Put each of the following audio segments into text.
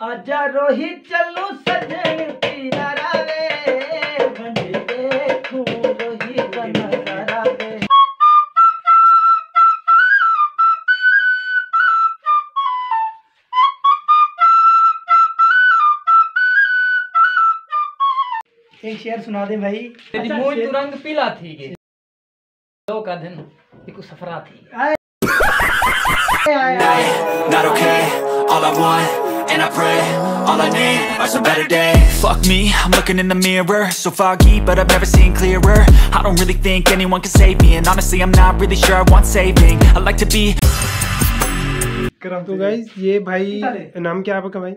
आजा रोहित चलू सजन पियारा वे बंद देखूँ रोहित नज़ारा वे एक शेर सुना दे भाई। तेरी अच्छा, मूंछ तो रंग पीला थी के दो का दिन एक सफरा थी not okay. All I want, and I pray, all I need are some better days. Fuck me, I'm looking in the mirror, so foggy, but I've never seen clearer. I don't really think anyone can save me, and honestly, I'm not really sure I want saving. I like to be. तो guys ये भाई नाम क्या है आपका भाई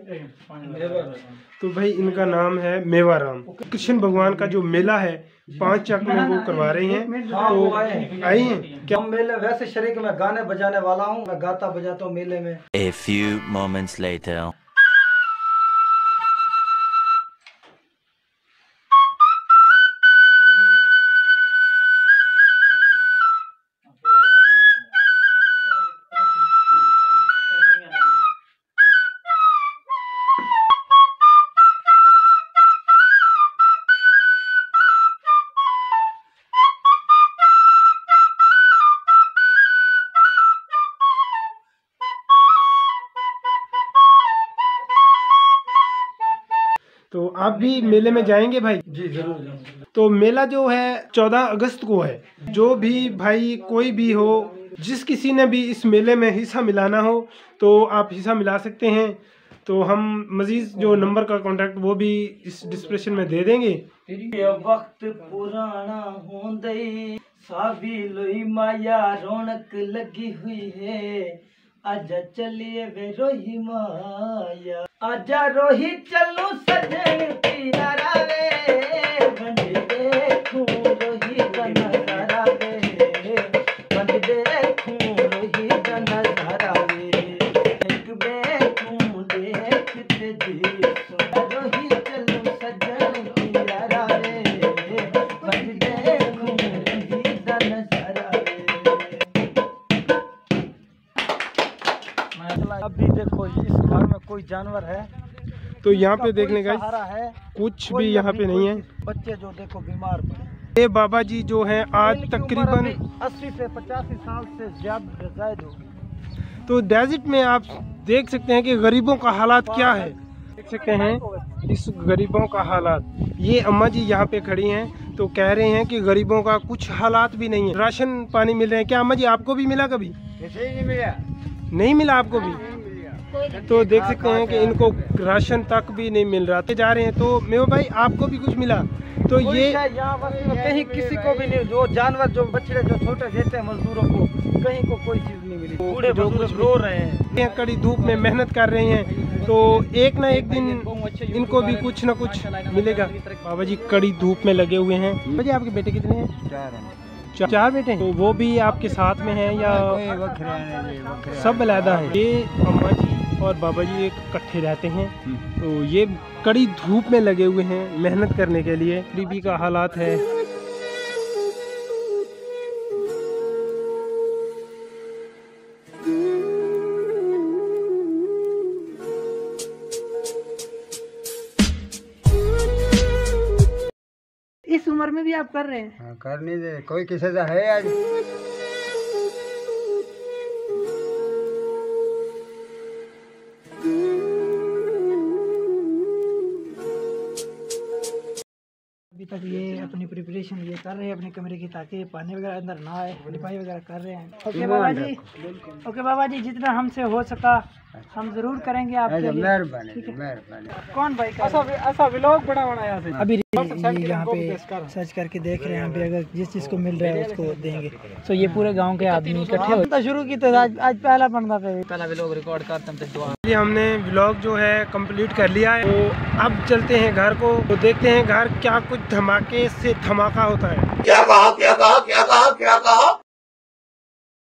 तो भाई इनका नाम है मेवाराम कृष्ण भगवान का जो मेला है पाँच चक में वो करवा रहे हैं तो आई हैं क्या हम मेले वैसे शरीक में गाने बजाने वाला हूँ मैं गाता बजाता हूँ मेले में A few moments later. तो आप भी मेले में जाएँगे भाई? जी ज़रूर तो मेला जो है चौदह अगस्त को है। जो भी भाई कोई भी हो जिस किसी ने भी इस मेले में हिस्सा मिलाना हो तो आप हिस्सा मिला सकते हैं। तो हम मजीद जो नंबर का कांटेक्ट वो भी इस डिस्क्रिप्शन में दे देंगे। वक्त पुराना होंदे साबी लोई माया रौनक लगी हुई है। आजा चलिए वे रोही माया। आजा रोही चलो सजन इस घर में कोई जानवर है? तो यहाँ पे देखने का है कुछ भी यहाँ पे नहीं है। बच्चे जो देखो बीमार पड़े। ये बाबा जी जो हैं आज तकरीबन अभी 80 से पचासी साल से ज़्यादा जायद होगी तो डेजिट में आप देख सकते हैं कि गरीबों का हालात क्या है। देख सकते हैं इस गरीबों का हालात। ये अम्मा जी यहाँ पे खड़ी हैं तो कह रहे हैं कि गरीबों का कुछ हालात भी नहीं है। राशन पानी मिल रहे हैं। क्या अम्मा जी आपको भी मिला कभी? नहीं मिला आपको भी? तो देख सकते हैं कि इनको राशन तक भी नहीं मिल रहा। जा रहे हैं तो मेरे भाई आपको भी कुछ मिला? तो ये कहीं किसी को भी नहीं जो जानवर जो बछड़े जो छोटे देते हैं मजदूरों को कहीं को कोई चीज़ नहीं मिली। बूढ़े जो बुज़ुर्ग कुछ रो रहे हैं। कड़ी धूप में मेहनत कर रहे हैं। तो एक ना एक दिन इनको भी कुछ ना कुछ मिलेगा। बाबा जी कड़ी धूप में लगे हुए हैं। बाबा जी आपके बेटे कितने हैं? चार चार बेटे हैं? तो वो भी आपके साथ में हैं या सब अलहदा है? ये अम्मा जी और बाबा जी एक इकट्ठे रहते हैं। तो ये कड़ी धूप में लगे हुए हैं मेहनत करने के लिए। गरीबी का हालात है। इस उम्र में भी आप कर रहे हैं? हाँ, नहीं दे। कोई किसी का है आज? तक ये अपनी प्रिपरेशन ये कर रहे हैं अपने कमरे की ताकि पानी वगैरह अंदर ना आए लिपाई वगैरह कर रहे हैं। ओके बाबा जी। ओके बाबा जी जितना हमसे हो सका हम ज़रूर करेंगे आपके लिए। मेहरबानी मेहरबानी। कौन भाई ऐसा ऐसा व्लॉग बड़ा बनाया अभी यहाँ पे सर्च करके देख रहे हैं अभी अगर जिस चीज़ को मिल रहा है उसको देंगे। तो ये पूरे गाँव के आदमी इकट्ठे हो? शुरू की तो आज आज पहला बनता पे पहला व्लॉग रिकॉर्ड करते हैं तो हमने व्लॉग जो है कंप्लीट कर लिया है। तो अब चलते हैं घर को तो देखते हैं घर क्या कुछ धमाके से धमाका होता है। क्या कहा क्या कहा क्या कहा क्या कहा?